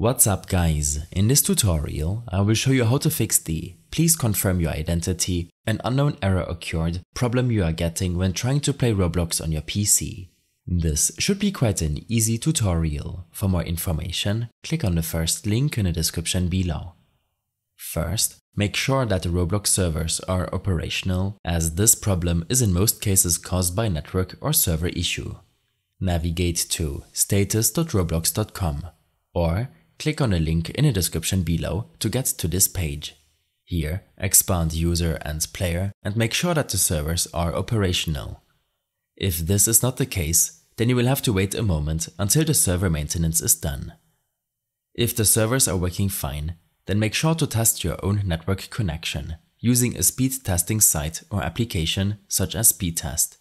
What's up guys, in this tutorial I will show you how to fix the please confirm your identity an unknown error occurred problem you are getting when trying to play Roblox on your PC. This should be quite an easy tutorial. For more information, click on the first link in the description below. First, make sure that the Roblox servers are operational as this problem is in most cases caused by network or server issue. Navigate to status.roblox.com or click on the link in the description below to get to this page. Here, expand user and player and make sure that the servers are operational. If this is not the case, then you will have to wait a moment until the server maintenance is done. If the servers are working fine, then make sure to test your own network connection using a speed testing site or application such as Speedtest.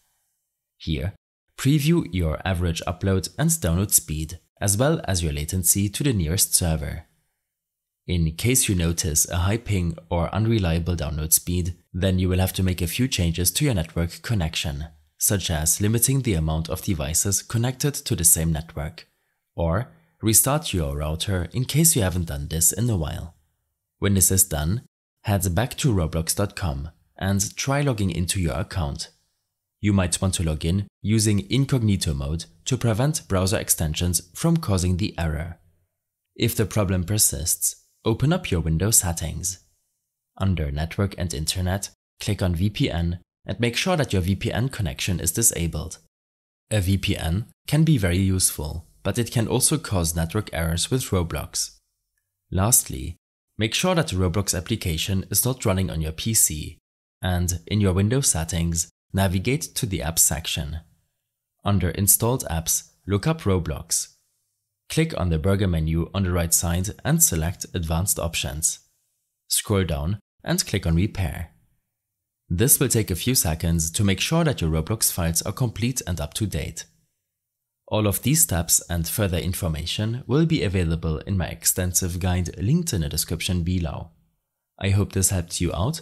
Here, preview your average upload and download speed as well as your latency to the nearest server. In case you notice a high ping or unreliable download speed, then you will have to make a few changes to your network connection, such as limiting the amount of devices connected to the same network, or restart your router in case you haven't done this in a while. When this is done, head back to roblox.com and try logging into your account you might want to log in using incognito mode to prevent browser extensions from causing the error. If the problem persists, open up your Windows settings. Under Network and Internet, click on VPN and make sure that your VPN connection is disabled. A VPN can be very useful, but it can also cause network errors with Roblox. Lastly, make sure that the Roblox application is not running on your PC, and in your Windows settings, Navigate to the Apps section. Under Installed Apps, look up Roblox. Click on the burger menu on the right side and select Advanced Options. Scroll down and click on Repair. This will take a few seconds to make sure that your Roblox files are complete and up to date. All of these steps and further information will be available in my extensive guide linked in the description below. I hope this helped you out